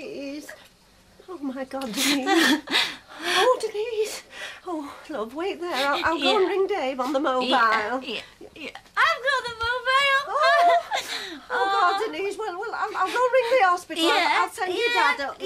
Denise. Oh, my God, Denise. oh, Denise. Oh, love, wait there. I'll, I'll go Yeah. and ring Dave on the mobile. Yeah, yeah, yeah. I've got the mobile. Oh, oh, God, oh. Denise. Well, well, I'll, I'll go ring the hospital. I'll- tell I'll send your dad up.